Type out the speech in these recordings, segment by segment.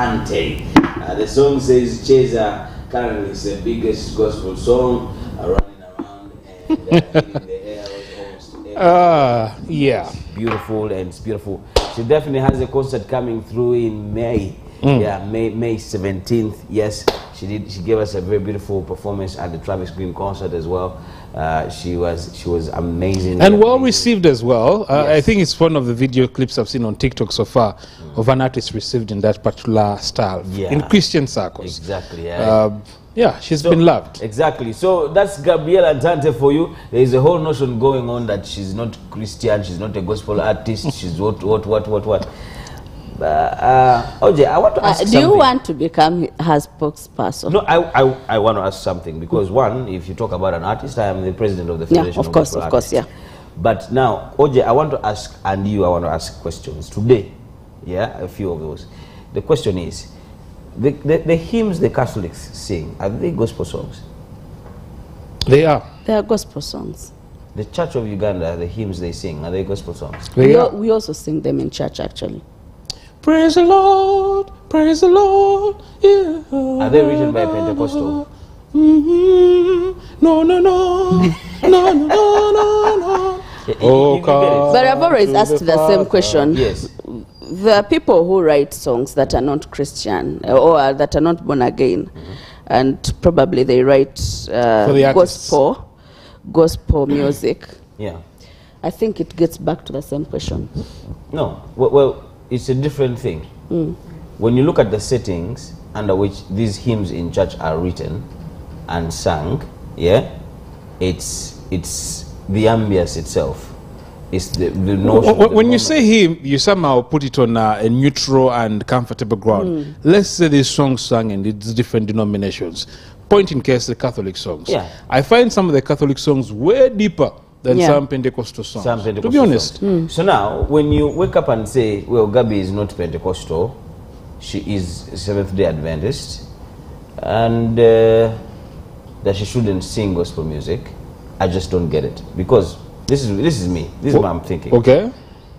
Ntaate. Uh, the song says Cheza currently is the biggest gospel song uh, running around and uh, in the air almost Ah, yeah. beautiful and it's beautiful. She definitely has a concert coming through in May. Yeah, May May seventeenth. Yes, she did. She gave us a very beautiful performance at the Travis Green concert as well. Uh, she was she was amazing And well received as well. Uh, I think it's one of the video clips I've seen on TikTok so far of an artist received in that particular style Yeah. in Christian circles. Exactly. Yeah. Um, yeah, she's So- been loved. Exactly. So that's Gabriela Ntaate for you. There is a whole notion going on that she's not Christian, she's not a gospel artist, she's what, what, what, what, what. Uh, uh, OJ, I want to Uh, ask do something. you want to become her spokesperson? No, I, I, I want to ask something because one, if you talk about an artist, I am the president of the Federation Yeah, Federation of course, Gospel of course, yeah. But now, OJ, I want to ask, and you, I want to ask questions today. Yeah, a few of those. The question is, the, the, the hymns the Catholics sing, are they gospel songs? They are. They are gospel songs. The Church of Uganda, the hymns they sing, are they gospel songs? They We, are. al- we also sing them in church, actually. Praise the Lord, praise the Lord. Yeah. Are they written by Pentecostal? Mhm. No, no, no, no, no, no, no, no. You- Oh, you- you get it? But I've always asked the the same question. Yes. There are people who write songs that are not Christian uh, or that are not born again, and probably they write uh, the gospel, gospel music. Yeah. I think it gets back to the same question. No. Well, well, it's a different thing. Hmm. When you look at the settings under which these hymns in church are written and sung, yeah, it's it's the ambience itself. It's the, the notion. Wh- the When you say hymn, you somehow put it on a, a neutral and comfortable ground. Hmm. Let's say these songs sung in these different denominations. Point in case the Catholic songs. Yeah. I find some of the Catholic songs way deeper than Yeah. some Pentecostal songs. Some to be honest. songs. So now, when you wake up and say, well, Gabi is not Pentecostal, she is Seventh day Adventist, and uh, that she shouldn't sing gospel music, I just don't get it. Because this is, this is me, this is what I'm thinking. Okay.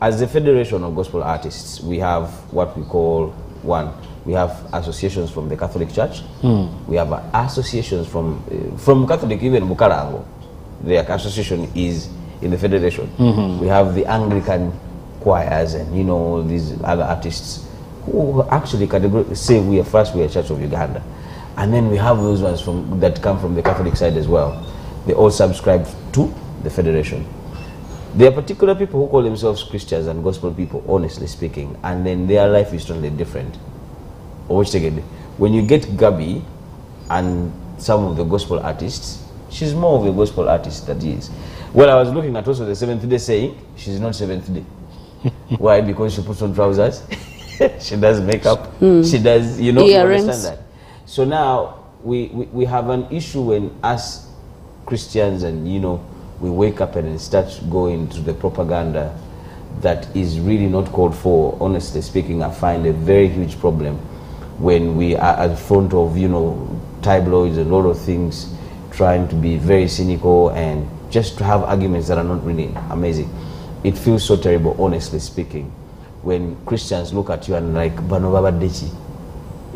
As the federation of gospel artists, we have what we call one. We have associations from the Catholic Church. We have associations from uh, from Catholic even Bukalango. Their association is in the federation. Mm-hmm. We have the Anglican choirs and you know these other artists who actually categorically say we are first we are Church of Uganda, and then we have those ones from that come from the Catholic side as well. They all subscribe to the federation. There are particular people who call themselves Christians and gospel people, honestly speaking, and then their life is totally different. Or which again, when you get Gabi and some of the gospel artists, she's more of a gospel artist that is. Well, I was looking at also the seventh day saying she's not seventh day. Why? Because she puts on trousers, she does makeup, hmm. she does, you know, you understand that. So now we, we, we have an issue when us Christians and you know we wake up and start going to the propaganda that is really not called for. Honestly speaking, I find a very huge problem when we are at the front of you know tabloids and a lot of things, trying to be very cynical and just to have arguments that are not really amazing. It feels so terrible, honestly speaking, when Christians look at you and like Bano Baba Dechi.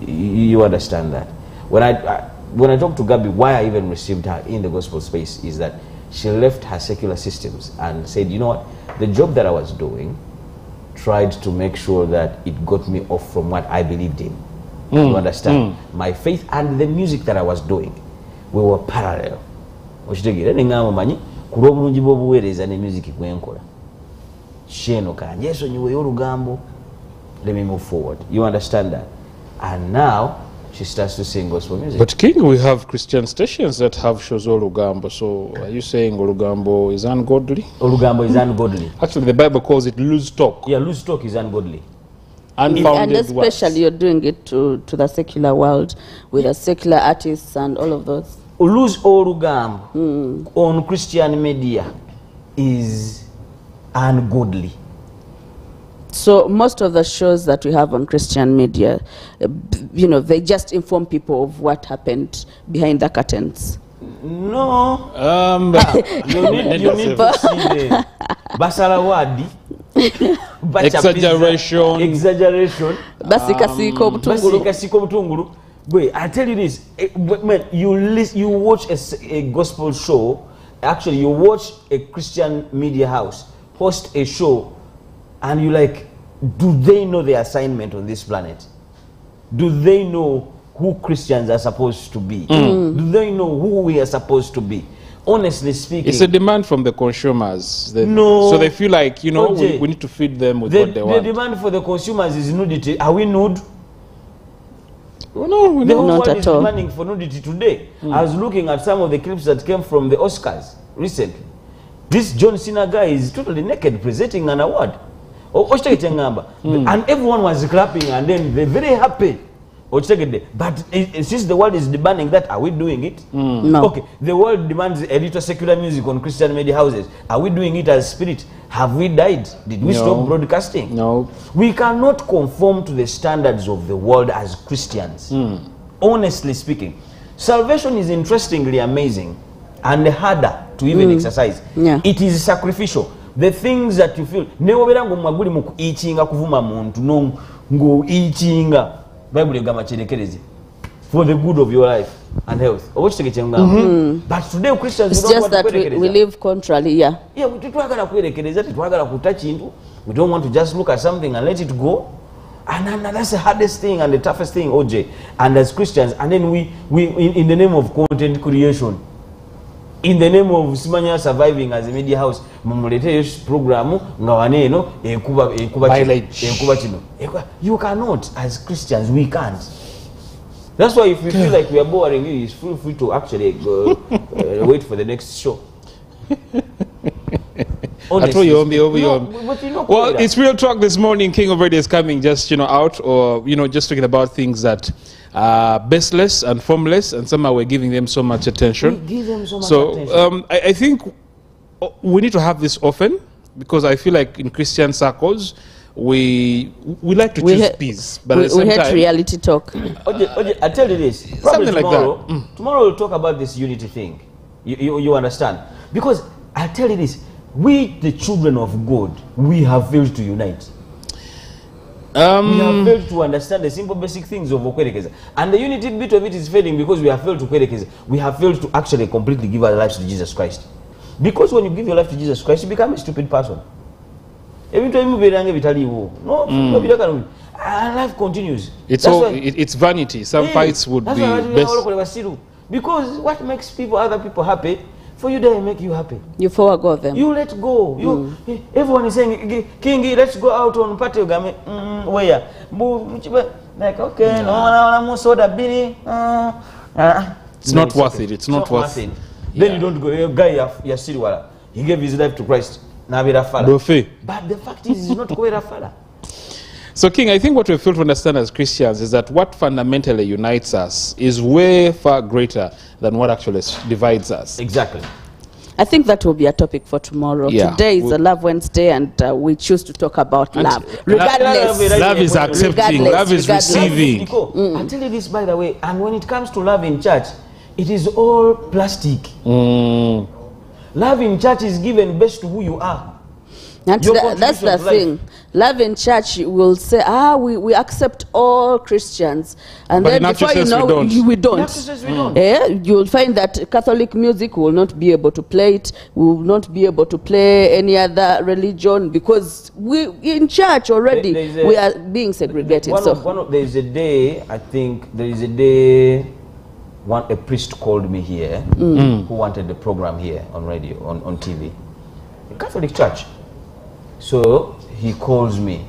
You, understand that. When I, I when I talk to Gabi why I even received her in the gospel space is that she left her secular systems and said you know what? The job that I was doing tried to make sure that it got me off from what I believed in. You mm, understand? Mm. my faith and the music that I was doing we were parallel. Okitegeera neŋŋamba manyi ku lw'obulungi bw'obuweereza ne music gwenkola kyeno kanje esonyiweyo olugambo let me move forward. You understand that? And now she starts to sing gospel music. But King, we have Christian stations that have shows Olugambo. So are you saying Olugambo is ungodly? olugambo is ungodly. Actually, the Bible calls it loose talk, yeah loose talk is ungodly unfounded and words. especially you're doing it to, to the secular world with the secular artists and all of those. lose olugambo on christian media is ungodly So most of the shows that we have on Christian media, uh, b- you know, they just inform people of what happened behind the curtains. no Um, you need, you need to see the basala wadi bacha Exaggeration. pizza, exaggeration. Basika siika obutungulu basiika sika obutungulu bwe i tell you this. Eh, man, you, lis- you watch a gospel show. Actually you watch a christian media house host a show and you like do they know their assignment on this planet? Do they know who christians are supposed to be? Do they know who we are supposed to be honestly speaking It's a demand from the consumers. They- No. So they feel like, you know, we, OJ, we need to feed them with the, what they the want. The demand for the consumers is nudity are we nude Well, no, we The whole Not world at is all. demanding for nudity today. Mm. I was looking at some of the clips that came from the Oscars recently. This John Cena guy is totally naked presenting an award. Ngamba and everyone was clapping and then they're very happy okitegedde but since the world is demanding that are we doing it mm. No. okay the world demands a little secular music on christian media houses are we doing it as spirit have we died did we No. stop broadcasting No. we cannot conform to the standards of the world as Christians. mm. Honestly speaking, salvation is interestingly amazing and harder to even mm. exercise. Yeah. It is sacrificial. The things that you feel newobeera ngaomumwa guli mu kuichinga kuvuma muntu no- ng'oichinga bayibuli egamba kyerekereze for the good of your life and health. Oba kitege kyengamba but today christians it's we just that we, live contrary yeah. Yeah, tetwagala kwerekereza tetwagala kuta kintu we don't want to just look at something and let it go. And, and that's the hardest thing and the toughest thing oj and as christians and then we, we in, in the name of content creation in the name of simanya surviving as a media house mumuleteyo programu nga waneeno ekuba ekuba ekuba kino you cannot as christians we can't. That's why if you feel like we are boring you feel free to actually go, uh, wait for the next show. Honestly yombi, obuyombi. No, you know, Well, it's real talk this morning. King of Radio is coming just, you know, out or, you know, just talking about things that are baseless and formless and somehow we're giving them so much attention. We give them so much so, attention. Um, I, I think uh, we need to have this often because I feel like in Christian circles, we we like to we, choose ha- peace, but we, at the we hate time, reality talk Oje, Oje, I tell you this. Probably Something like that. tomorrow, Mm. tomorrow we'll talk about this unity thing. You, you, you understand? Because I tell you this, we, the children of God, we have failed to unite. Um, We have failed to understand the simple basic things of Okwerekeza. And the unity bit of it is failing because we have failed to Kwerekeza. We have failed to actually completely give our lives to Jesus Christ. Because when you give your life to Jesus Christ, you become a stupid person. ebintu ebimu tell you, no ebiraka no- and life continues it's That's all why- it, it's vanity. Some Yeah, fights would that's be why best. because what makes people other people happy for you they make you happy. You forego them. You let go. You everyone is saying "Gi- king let's go out on party ugambe mm, where Mbu- mchiba like okay no na mu soda biri uh, uh, It's not worth it. It's not worth it. then you don't go a guy ya- yasiriwala he gave his life to Christ. N'abeera fala Buffet. but the fact is he's not kubeera fala So, King, I think what we fail to understand as Christians is that what fundamentally unites us is way far greater than what actually divides us. exactly I think that will be a topic for tomorrow. Yeah. Today is We- a Love Wednesday, and uh, we choose to talk about And- love. Love- Regardless, Love Love is accepting, Regardless, love is regardless. receiving. Nico, I tell you this by the way, and when it comes to love in church, it is all plastic. Mm. Love in church is given based to who you are. and Your that's the contribution to life. thing. Love in church will say, ah, we, we accept all Christians, and But then before you sense, we know, don't. you- we don't. actual sense, we don't. Eh, you will find that Catholic music will not be able to play it. We will not be able to play any other religion because we in church already There- there is a- we are being segregated. One so of, one of, there is a day, I think, there is a day, one, a priest called me here Mm. who wanted the program here on radio, on, on TV. A Catholic church. So he calls me.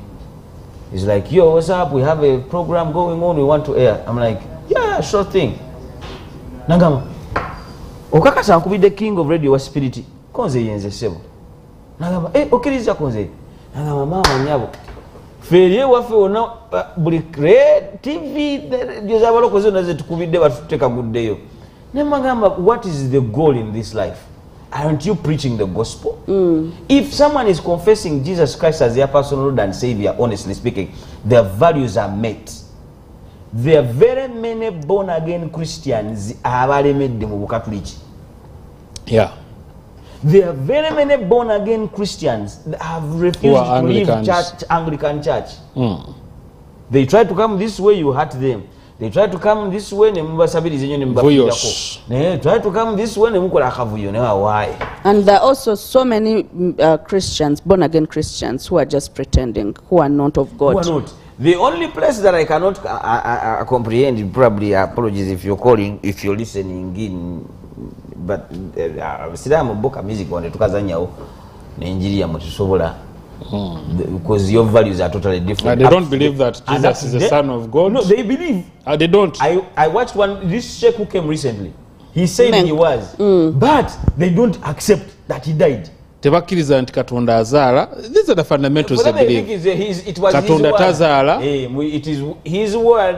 He's like, yo, what's up? We have a program going on, we want to air. I'm like, yeah, sure thing. Nangama. okakasa nkubidde king of radio wa spirit konze yenze sebo Nangama, eh, okiriza konze Nangama, mama nyabo ffe eri ewaffe wonna uh, buli tv radio z'abalokozi zonna zetukubidde Nema gamba, what is the goal in this life aren't you preaching the gospel Mm. if someone is confessing jesus christ as their personal lord and savior honestly speaking their values are met there are very many born again christians abalemedde mu bukatuliki Yeah. there are very many born again christians that have refused to leave church, anglican church Mm. they try to come this way you hurt them they try to come this way ne mubasabiriza ennyo ne mubafiirako Vuyos. naye try to come this way ne mukola akavuyo ne wawaaye And there are also so many uh, Christians, born again Christians, who are just pretending, who are not of God. Who are not. The only place that I cannot uh, uh, uh, comprehend, probably apologies if you're calling, if you're listening in, but uh, siramu boka music wande tukazanyawo nenjiri ya tusobola The- because your values are totally different. And they don't believe that Jesus is the they- Son of God? No, they believe. Uh, they don't. I, I watched one, this sheikh who came recently. He said Men- he was, but they don't accept that he died. tebakkiriza nti katonda azaala these are the fundamentals they believe it's, his, it Katonda tazaala. Eh, it is his word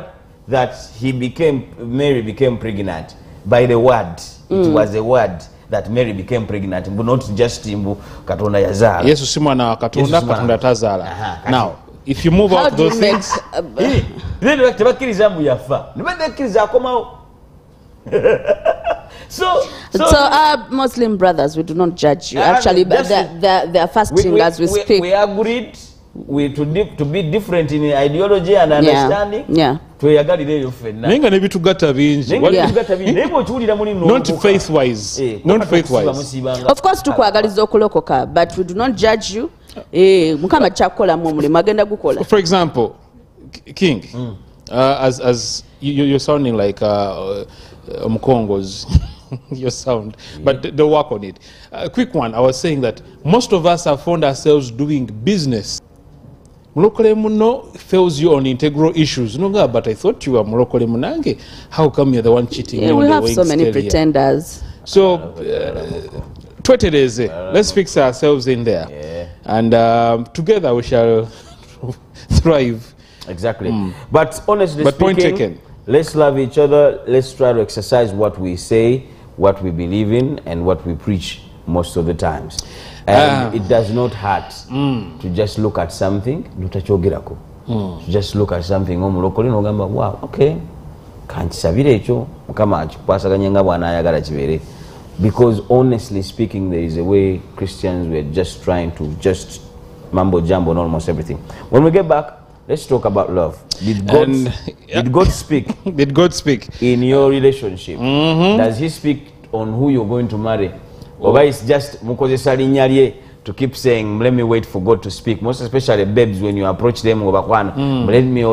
that he became Mary became pregnant by the word. It was a word that Mary became pregnant, but not just mbu Katonda yazaala. yesu si mwana wa katonda katonda tazaala now if you move out those things Uh, then tebakkiriza mbu yafa ne badakkiriza akomawo so, so, So, our Muslim brothers, we do not judge you. Ah, Actually, but they're, they're, they're fasting as we, speak. we agreed we, to, to be different in ideology and understanding. yeah. understanding Yeah. tweyagalireyo ffenna naye nga nebitugatta bingi Naye Yeah. bw'okiwulira muli not faith wise Eh, not faith wise. Of course, tukwagaliza okulokoka, but we do not judge you. Eh, mukama kyakukolamu omulimu agenda gukola. for example king king uh, as, as you, you're sounding like uh, uh, mkongos your sound but th- they'll work on it a quick one i was saying that most of us have found ourselves doing business mulokole muno fails you on integral issues no nga but i thought you were mulokole munange how come you're the one cheating me Yeah, on we the have so many scale pretenders. So, uh, twetereze. Let's fix ourselves in there. Yeah. And um, together we shall thrive. Exactly. But honestly But point speaking, taken. let's love each other. Let's try to exercise what we say, what we believe in, and what we preach most of the times. And Ah. it does not hurt to just look at something, notakyogerako. To just look at something omulokole n'ogamba wow, okay, kankisabire ekyo mukama akikukwasaganye nga bw'anaayagala kibeere because honestly speaking there is a way christians were just trying to just mambo jumbo on almost everything. When we get back let's talk about love. Did god, And- did god speak Did God speak? in your relationship? Mm -hmm. does he speak on who you're going to marry oba it's just mukozesa linnya lye to keep saying let me wait for god to speak. Most especially babes when you approach them obakwana let me also